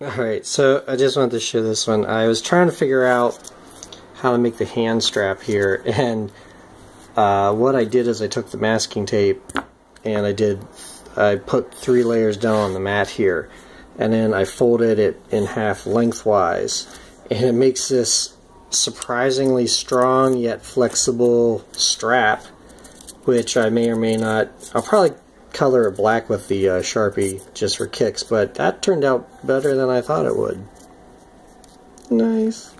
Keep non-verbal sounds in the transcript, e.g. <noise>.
Alright, so I just wanted to show this one. I was trying to figure out how to make the hand strap here, <laughs> and uh, what I did is I took the masking tape and I did, I put three layers down on the mat here, and then I folded it in half lengthwise, and it makes this surprisingly strong yet flexible strap, which I may or may not, I'll probably color black with the uh, Sharpie just for kicks, but that turned out better than I thought it would. Nice.